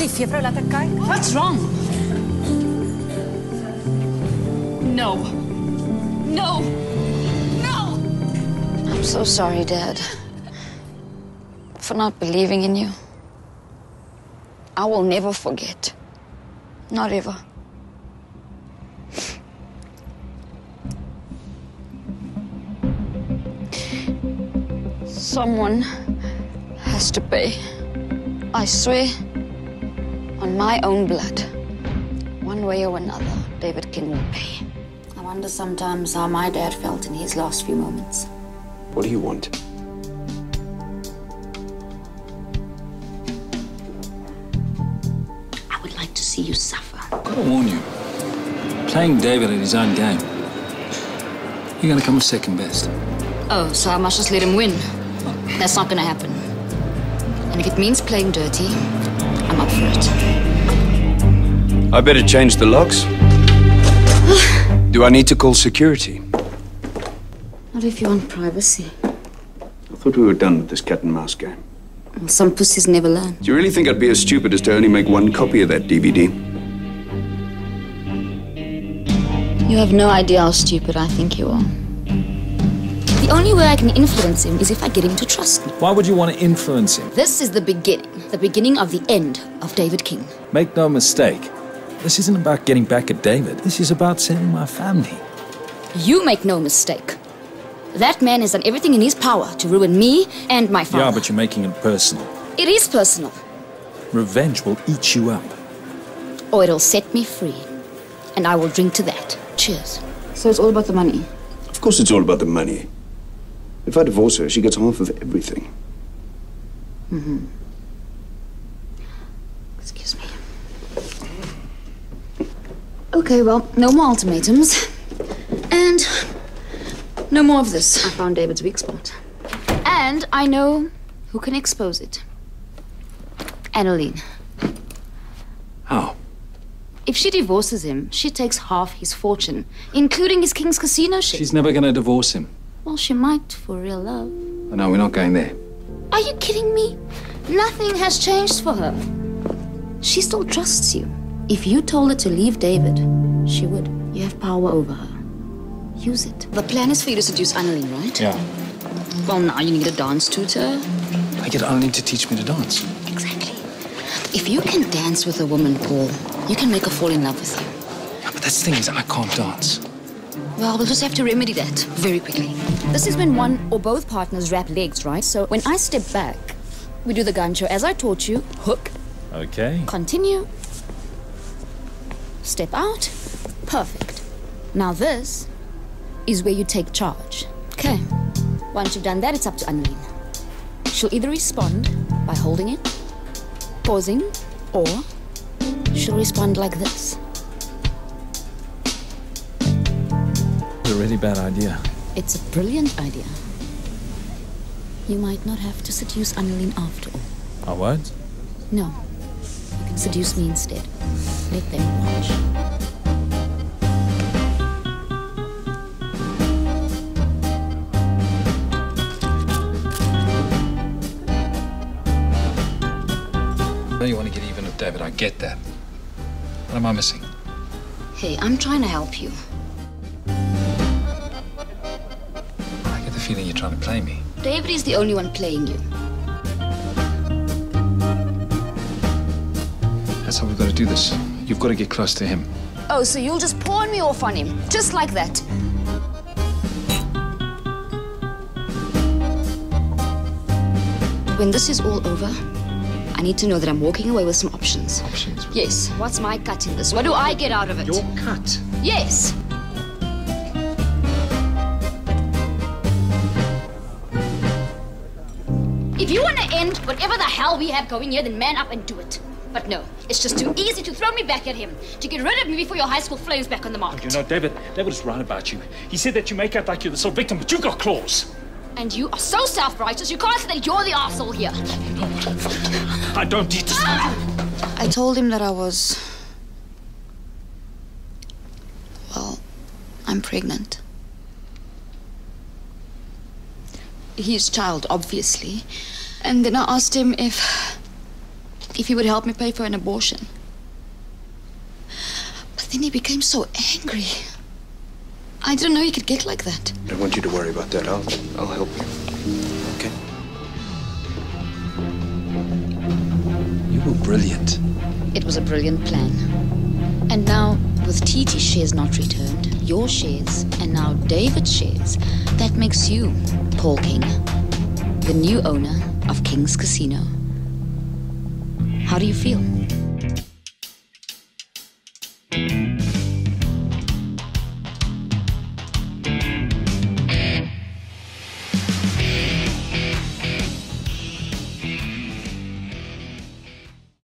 Lief, juffrou, laat ek kyk. What's wrong? No. No. No. I'm so sorry, Dad, for not believing in you. I will never forget. Not ever. Someone has to pay. I swear on my own blood. One way or another, David King will pay. I wonder sometimes how my dad felt in his last few moments. What do you want? I would like to see you suffer. I've got to warn you. Playing David at his own game. You're going to come second best. Oh, so I must just let him win. That's not gonna happen. And if it means playing dirty, I'm up for it. I better change the locks. Do I need to call security? Not if you want privacy? I thought we were done with this cat and mouse game. Well, some pussies never learn. Do you really think I'd be as stupid as to only make one copy of that DVD? You have no idea how stupid I think you are. The only way I can influence him is if I get him to trust me. Why would you want to influence him? This is the beginning, the beginning of the end of David King. Make no mistake. This isn't about getting back at David. This is about saving my family. You make no mistake. That man has done everything in his power to ruin me and my father. Yeah, but you're making it personal. It is personal, Revenge will eat you up. or it'll set me free. And I will drink to that. Cheers. So it's all about the money. Of course, it's all about the money. If I divorce her, she gets half of everything. Mm-hmm. Excuse me. Okay, well, no more ultimatums. And no more of this. I found David's weak spot. And I know who can expose it. Annalene. How? If she divorces him, she takes half his fortune, including his King's Casino share. She's never going to divorce him. Well, she might for real love. Oh, no, we're not going there. Are you kidding me? Nothing has changed for her. She still trusts you. If you told her to leave David, she would. You have power over her. Use it. The plan is for you to seduce Annalene, right? Yeah. Well, now you need a dance tutor. I get Annalene to teach me to dance. Exactly. If you can dance with a woman, Paul, you can make her fall in love with you. Yeah, but that's the thing is, I can't dance. Well, we'll just have to remedy that very quickly. This is when one or both partners wrap legs, right? So when I step back, we do the gancho as I taught you. Hook, Okay. continue, step out. Perfect. Now this is where you take charge. Okay. Once you've done that, it's up to Annalene. She'll either respond by holding it, pausing, or she'll respond like this. A really bad idea. It's a brilliant idea. You might not have to seduce Annalene after all. I won't? No. You can seduce me instead. Let them watch. I know you want to get even with David. I get that. What am I missing? Hey, I'm trying to help you. Feeling you're trying to play me. David is the only one playing you. That's how we've got to do this. You've got to get close to him. Oh, so you'll just pawn me off on him, just like that. When this is all over, I need to know that I'm walking away with some options. Options? Yes. What's my cut in this? What do I get out of it? Your cut? Yes. If you want to end whatever the hell we have going here, then man up and do it. But no, it's just too easy to throw me back at him, to get rid of me before your high school flame's back on the market. You know, David, David is right about you. He said that you make out like you're the sole victim, but you've got claws. And you are so self-righteous, you can't say that you're the asshole here. I don't need to. I told him that I was. Well, I'm pregnant. His child, obviously. And then I asked him if if he would help me pay for an abortion. But then he became so angry. I didn't know he could get like that. I don't want you to worry about that. I'll, I'll help you. Okay? You were brilliant. It was a brilliant plan. And now, with Titi's shares not returned, your shares, and now David's shares, that makes you Paul King, the new owner of King's Casino. How do you feel?